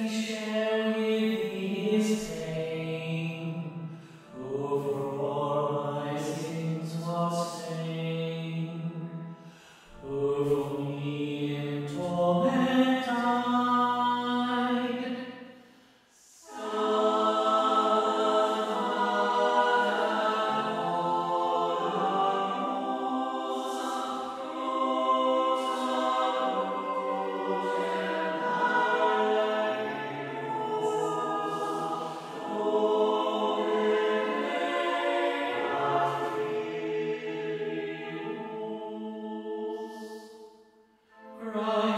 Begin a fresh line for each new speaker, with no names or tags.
Krishna. Christ.